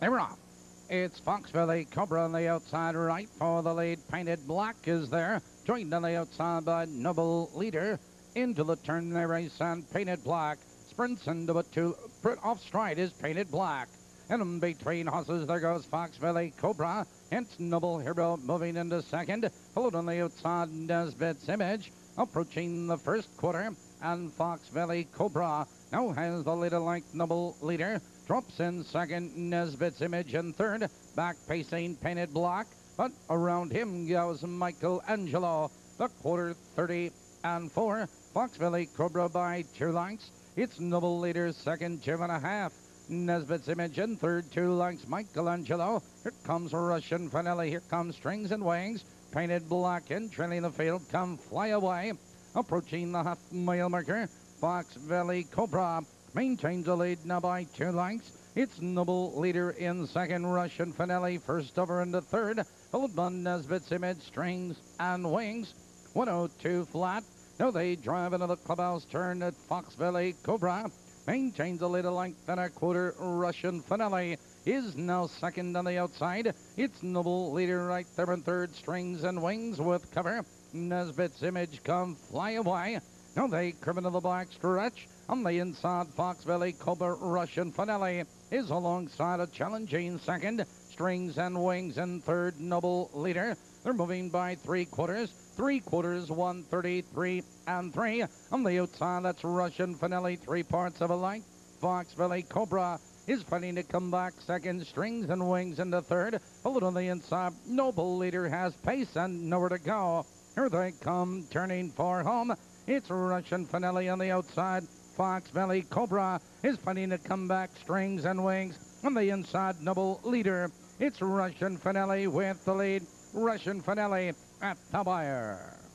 They were off. It's Fox Valley Cobra on the outside right for the lead. Painted Black is there, joined on the outside by Noble Leader. Into the turn they race and Painted Black sprints into it two. Off stride is Painted Black. And in between horses, there goes Fox Valley Cobra. Hence Noble Hero moving into second. Followed on the outside, Nesbitt's Image. Approaching the first quarter. And Fox Valley Cobra now has the little like Noble Leader. Drops in second, Nesbitt's Image in third. Back pacing Painted Black. But around him goes Michelangelo. The quarter 30 and four. Fox Valley Cobra by two lengths. It's Noble Leader second, two and a half. Nesbitt's Image in third, two lengths, Michelangelo. Here comes Russian Finale. Here comes Strings and Wings. Painted black and trailing the field. Come fly away. Approaching the half mile marker. Fox Valley Cobra maintains the lead now by two lengths. It's Noble Leader in second, Russian Finale first over into third. Followed by Nesbitt's Image, Strings and Wings. 102 flat. Now they drive into the clubhouse turn at Fox Valley Cobra maintains a little length and a quarter. Russian Finale is now second on the outside. It's Noble Leader right there in third. Strings and Wings with cover. Nesbitt's Image come fly away. Now they curve into the backstretch. On the inside, Fox Valley Cobra Russian Finale is alongside a challenging second. Strings and Wings in third. Noble Leader. They're moving by three quarters. Three quarters, 133 and three. On the outside, that's Russian Finale, three parts of a length. Fox Valley Cobra is fighting to come back second. Strings and Wings in the third. Followed on the inside, Noble Leader has pace and nowhere to go. Here they come, turning for home. It's Russian Finale on the outside. Fox Valley Cobra is fighting to come back. Strings and Wings on the inside. Noble Leader. It's Russian Finale with the lead. Russian Finale at the wire.